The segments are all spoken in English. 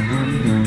Mm-hmm.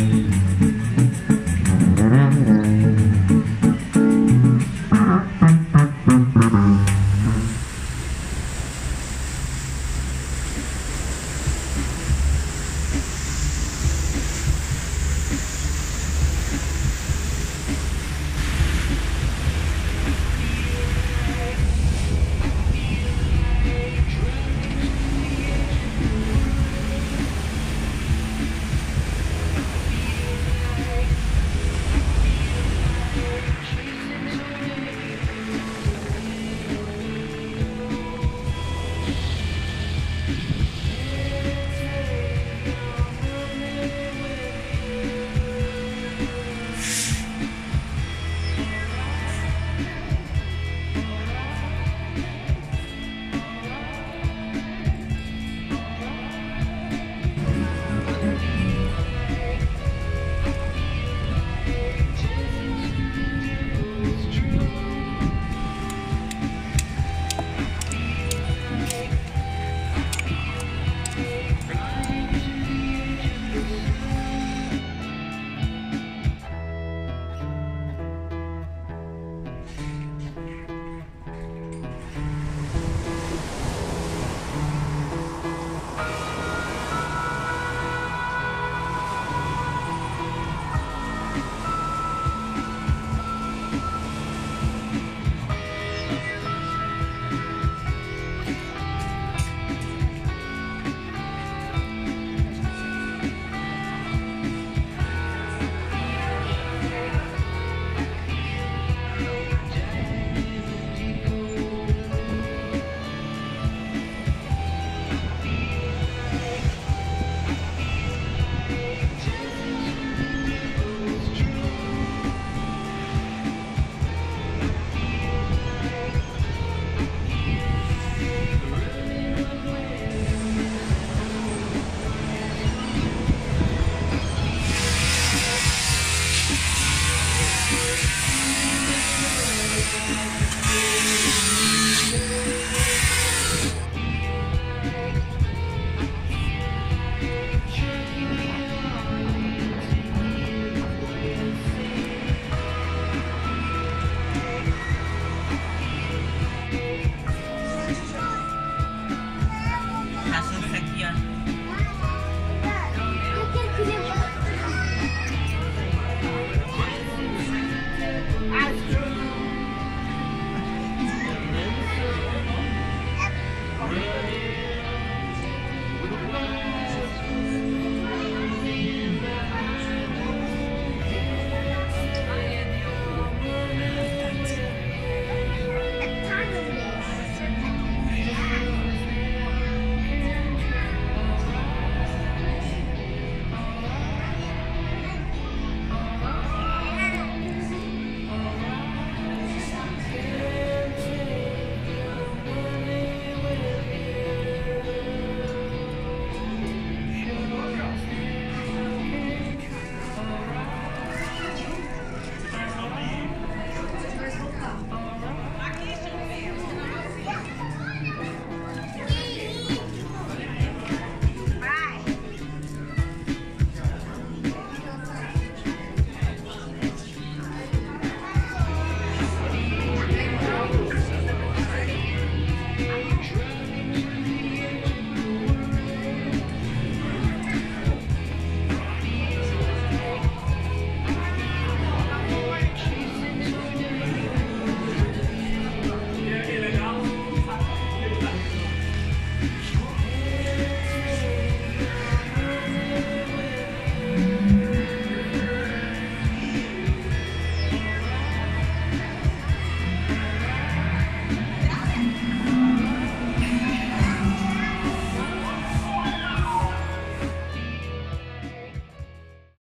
Bye.